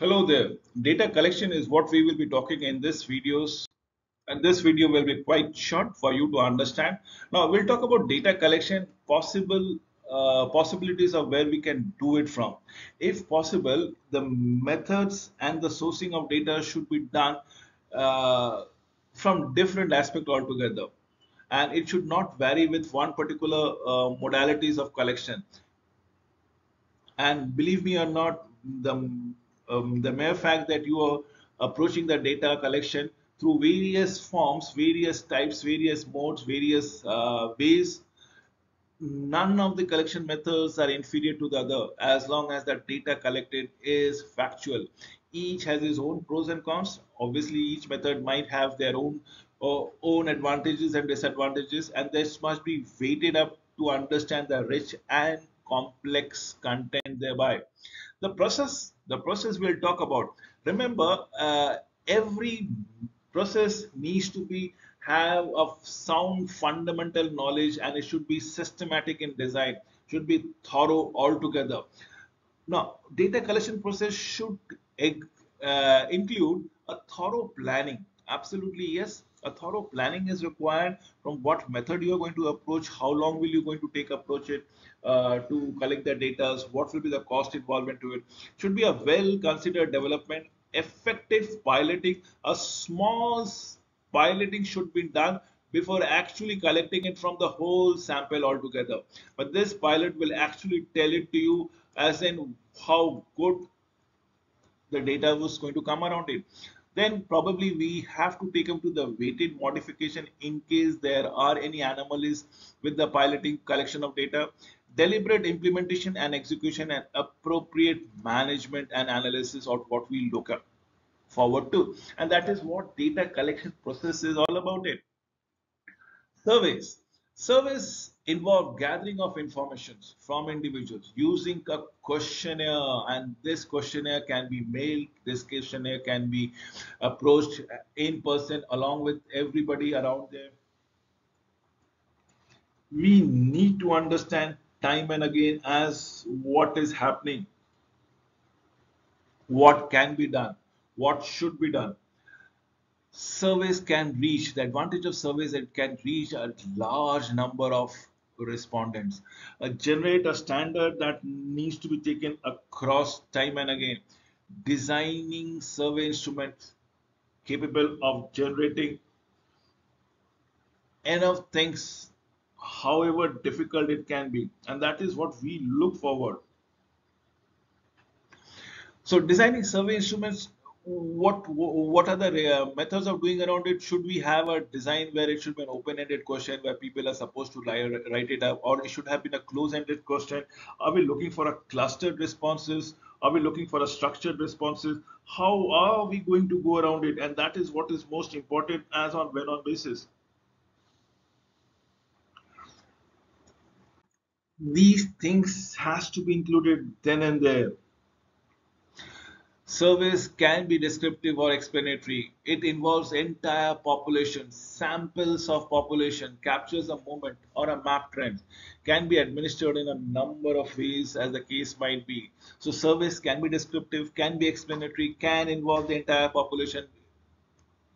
Hello there. Data collection is what we will be talking in this videos and this video will be quite short for you to understand. Now we'll talk about data collection, possible uh, possibilities of where we can do it from. If possible, the methods and the sourcing of data should be done uh, from different aspect altogether and it should not vary with one particular uh, modalities of collection and believe me or not the um, the mere fact that you are approaching the data collection through various forms various types various modes various uh, ways none of the collection methods are inferior to the other as long as the data collected is factual. Each has its own pros and cons. Obviously each method might have their own uh, own advantages and disadvantages and this must be weighted up to understand the rich and complex content thereby the process the process we'll talk about. Remember uh, every process needs to be have a sound fundamental knowledge and it should be systematic in design should be thorough altogether. Now data collection process should uh, include a thorough planning. Absolutely yes a thorough planning is required from what method you are going to approach how long will you going to take approach it uh, to collect the data what will be the cost involvement to it. Should be a well considered development effective piloting a small piloting should be done before actually collecting it from the whole sample altogether. But this pilot will actually tell it to you as in how good the data was going to come around it then probably we have to take them to the weighted modification in case there are any anomalies with the piloting collection of data. Deliberate implementation and execution and appropriate management and analysis of what we look at forward to. And that is what data collection process is all about it. Surveys. Surveys involve gathering of information from individuals using a questionnaire and this questionnaire can be mailed this questionnaire can be approached in person along with everybody around there. We need to understand time and again as what is happening what can be done what should be done. Surveys can reach the advantage of surveys it can reach a large number of respondents. Uh, generate a standard that needs to be taken across time and again. Designing survey instruments capable of generating enough things however difficult it can be and that is what we look forward so designing survey instruments what what are the uh, methods of doing around it? Should we have a design where it should be an open-ended question where people are supposed to write it up or it should have been a close-ended question? Are we looking for a clustered responses? Are we looking for a structured responses? How are we going to go around it? And that is what is most important as on when on basis. These things has to be included then and there Surveys can be descriptive or explanatory. It involves entire population, samples of population, captures a moment or a map trend, can be administered in a number of ways as the case might be. So surveys can be descriptive, can be explanatory, can involve the entire population,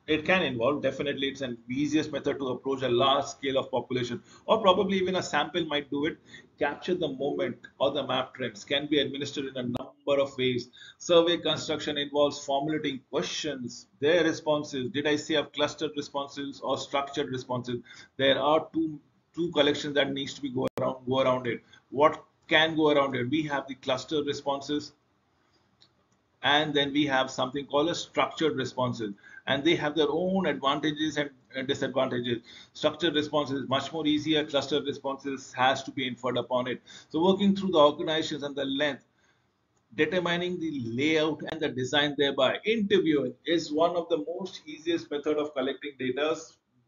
it can involve definitely it's an easiest method to approach a large scale of population or probably even a sample might do it capture the moment or the map trends can be administered in a number of ways. Survey construction involves formulating questions their responses. Did i say of clustered responses or structured responses? There are two two collections that needs to be go around go around it. What can go around it? We have the clustered responses and then we have something called a structured responses and they have their own advantages and disadvantages. Structured responses is much more easier. Clustered responses has to be inferred upon it. So working through the organizations and the length determining the layout and the design thereby interviewing is one of the most easiest method of collecting data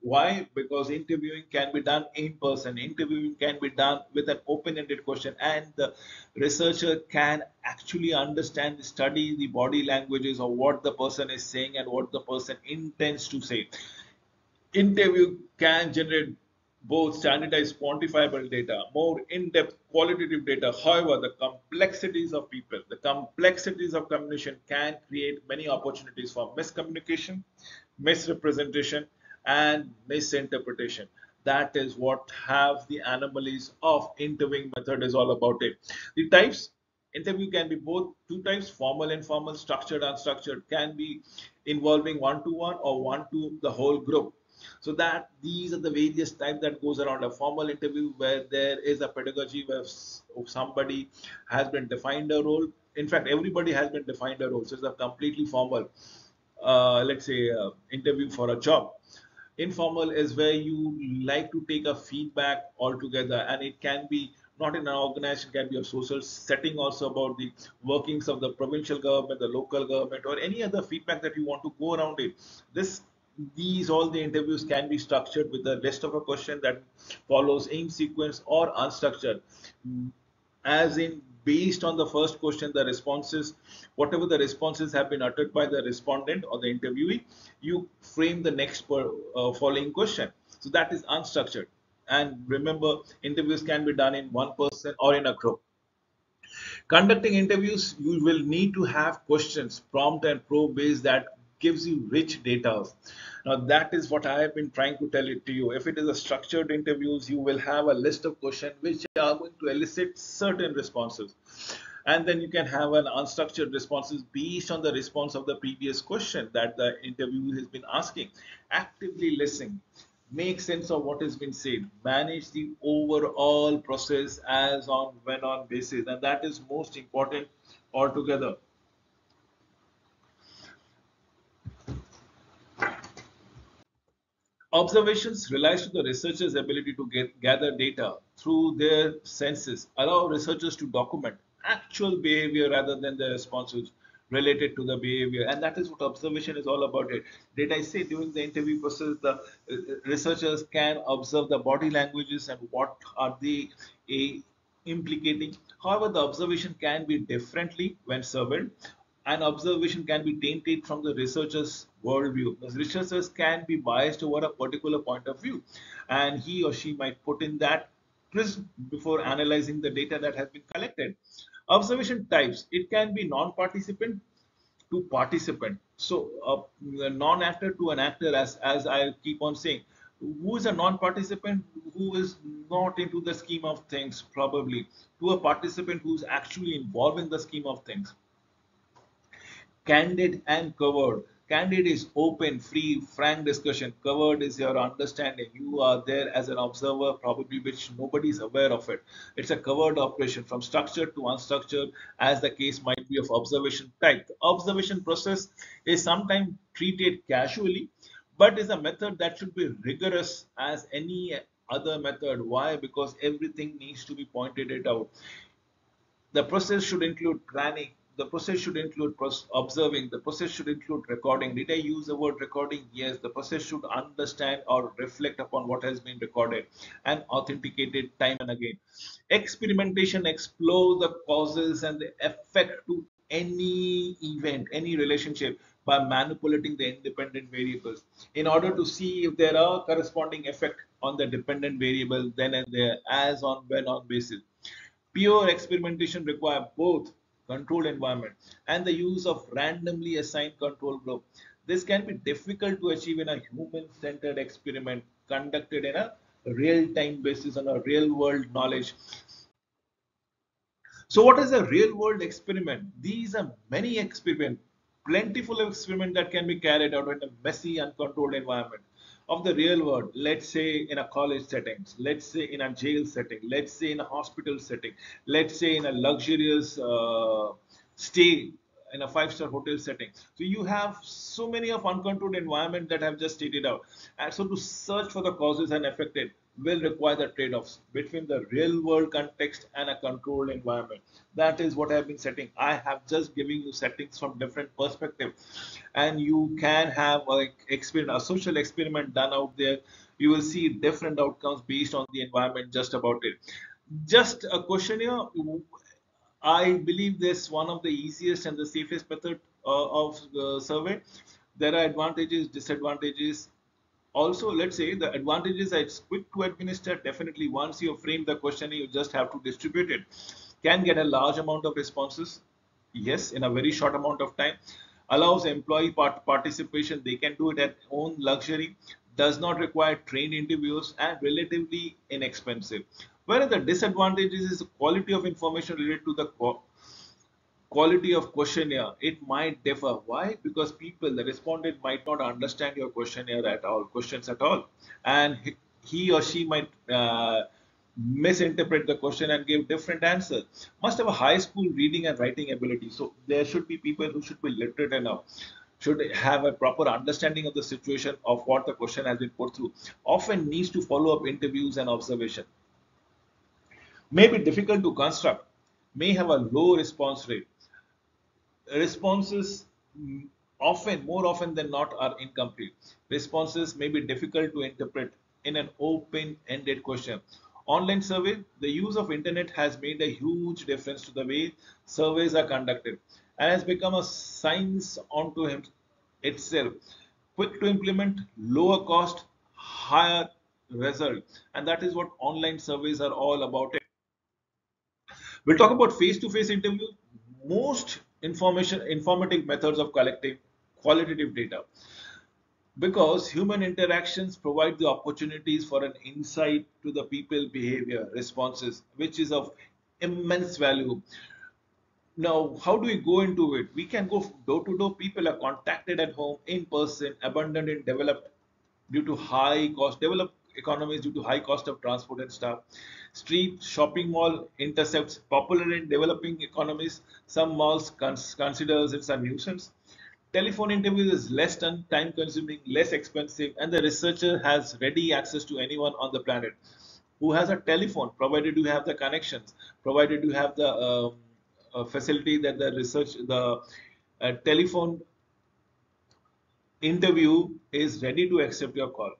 why? Because interviewing can be done in person. Interviewing can be done with an open-ended question and the researcher can actually understand, the study the body languages of what the person is saying and what the person intends to say. Interview can generate both standardized quantifiable data, more in-depth qualitative data. However, the complexities of people, the complexities of communication can create many opportunities for miscommunication, misrepresentation, and misinterpretation. That is what have the anomalies of interviewing method is all about it. The types interview can be both two types formal informal structured unstructured can be involving one to one or one to the whole group so that these are the various types that goes around a formal interview where there is a pedagogy where somebody has been defined a role. In fact, everybody has been defined a role. So it's a completely formal, uh, let's say, uh, interview for a job. Informal is where you like to take a feedback altogether, and it can be not in an organization, it can be a social setting also about the workings of the provincial government, the local government, or any other feedback that you want to go around it. This these all the interviews can be structured with the rest of a question that follows in sequence or unstructured. As in based on the first question the responses whatever the responses have been uttered by the respondent or the interviewee you frame the next per, uh, following question. So that is unstructured. And remember interviews can be done in one person or in a group. Conducting interviews you will need to have questions prompt and probe based that gives you rich data. Now that is what I have been trying to tell it to you. If it is a structured interviews, you will have a list of questions which are going to elicit certain responses. And then you can have an unstructured responses based on the response of the previous question that the interview has been asking. Actively listening, make sense of what has been said, manage the overall process as on when on basis, and that is most important altogether. Observations relies to the researcher's ability to get, gather data through their senses, allow researchers to document actual behavior rather than the responses related to the behavior. And that is what observation is all about. It did i say during the interview process the uh, researchers can observe the body languages and what are they uh, implicating? However the observation can be differently when surveyed an observation can be tainted from the researcher's worldview. The researchers can be biased over a particular point of view, and he or she might put in that prism before analyzing the data that has been collected. Observation types it can be non-participant to participant. So, uh, a non-actor to an actor, as as I keep on saying, who is a non-participant who is not into the scheme of things probably to a participant who's actually involved in the scheme of things candid and covered. Candid is open, free, frank discussion. Covered is your understanding. You are there as an observer, probably which nobody is aware of it. It's a covered operation from structured to unstructured, as the case might be of observation type. The observation process is sometimes treated casually, but is a method that should be rigorous as any other method. Why? Because everything needs to be pointed it out. The process should include planning, the process should include observing, the process should include recording. Did I use the word recording? Yes, the process should understand or reflect upon what has been recorded and authenticated time and again. Experimentation explore the causes and the effect to any event, any relationship by manipulating the independent variables in order to see if there are corresponding effect on the dependent variable then and there as on when on basis. Pure experimentation require both controlled environment and the use of randomly assigned control group. This can be difficult to achieve in a human-centered experiment conducted in a real-time basis on a real-world knowledge. So what is a real-world experiment? These are many experiments, plentiful experiments that can be carried out in a messy, uncontrolled environment of the real world, let's say in a college setting, let's say in a jail setting, let's say in a hospital setting, let's say in a luxurious uh, stay in a five-star hotel setting. So you have so many of uncontrolled environment that I have just stated out. And so to search for the causes and affected will require the trade-offs between the real world context and a controlled environment. That is what I have been setting. I have just giving you settings from different perspective and you can have a experiment, a social experiment done out there. You will see different outcomes based on the environment just about it. Just a question here. I believe this one of the easiest and the safest method uh, of the survey. There are advantages, disadvantages, also let's say the advantages are it's quick to administer. Definitely once you frame the question you just have to distribute it. Can get a large amount of responses. Yes in a very short amount of time. Allows employee part participation. They can do it at own luxury. Does not require trained interviews and relatively inexpensive. Whereas the disadvantages is quality of information related to the quality of questionnaire it might differ. Why? Because people the respondent might not understand your questionnaire at all questions at all. And he or she might uh, misinterpret the question and give different answers must have a high school reading and writing ability. So there should be people who should be literate enough should have a proper understanding of the situation of what the question has been put through. Often needs to follow up interviews and observation. May be difficult to construct may have a low response rate responses often, more often than not, are incomplete. Responses may be difficult to interpret in an open-ended question. Online survey, the use of internet has made a huge difference to the way surveys are conducted and has become a science onto him itself. Quick to implement, lower cost, higher result. And that is what online surveys are all about. It. We'll talk about face-to-face -face interview. Most information informative methods of collecting qualitative data. Because human interactions provide the opportunities for an insight to the people behavior responses which is of immense value. Now how do we go into it? We can go door to door people are contacted at home in person abundant in developed due to high cost developed economies due to high cost of transport and stuff. Street shopping mall intercepts popular in developing economies. Some malls cons considers it's a nuisance. Telephone interviews is less time consuming, less expensive, and the researcher has ready access to anyone on the planet who has a telephone, provided you have the connections, provided you have the um, uh, facility that the research, the uh, telephone interview is ready to accept your call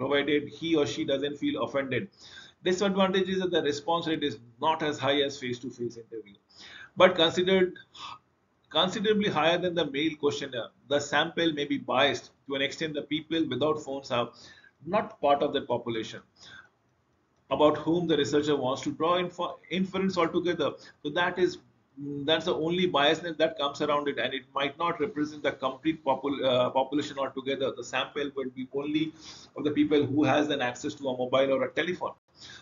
provided he or she doesn't feel offended. Disadvantage is that the response rate is not as high as face-to-face -face interview, but considered considerably higher than the mail questionnaire. The sample may be biased to an extent the people without phones are not part of that population about whom the researcher wants to draw inference altogether. So that is that's the only biasness that comes around it and it might not represent the complete popul uh, population altogether. The sample will be only of the people who has an access to a mobile or a telephone.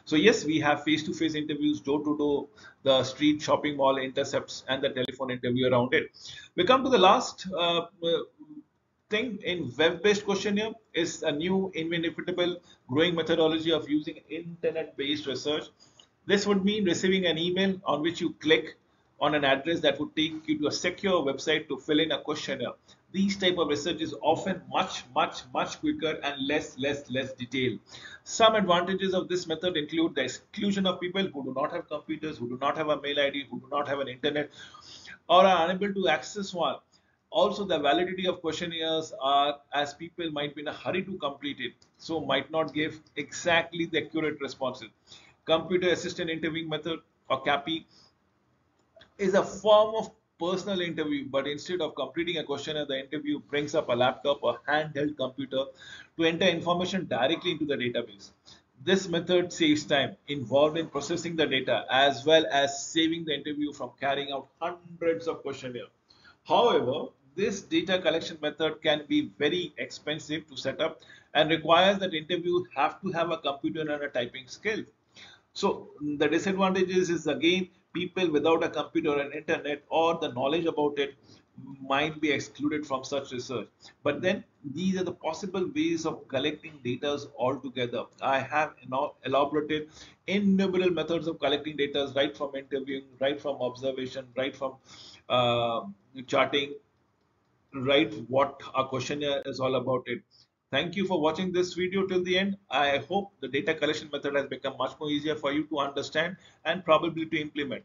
So yes we have face-to-face -face interviews door to door the street shopping mall intercepts and the telephone interview around it. We come to the last uh, thing in web-based questionnaire is a new inevitable growing methodology of using internet-based research. This would mean receiving an email on which you click on an address that would take you to a secure website to fill in a questionnaire. These type of research is often much, much, much quicker and less, less, less detailed. Some advantages of this method include the exclusion of people who do not have computers, who do not have a mail ID, who do not have an internet, or are unable to access one. Also, the validity of questionnaires are as people might be in a hurry to complete it, so might not give exactly the accurate responses. Computer assisted interviewing method or CAPI is a form of personal interview, but instead of completing a questionnaire, the interview brings up a laptop or handheld computer to enter information directly into the database. This method saves time involved in processing the data as well as saving the interview from carrying out hundreds of questionnaires. However, this data collection method can be very expensive to set up and requires that interview have to have a computer and a typing skill. So the disadvantages is again people without a computer and internet or the knowledge about it might be excluded from such research. But then these are the possible ways of collecting data altogether. I have elaborated innumerable methods of collecting data right from interviewing, right from observation, right from uh, charting, right what a questionnaire is all about it. Thank you for watching this video till the end. I hope the data collection method has become much more easier for you to understand and probably to implement.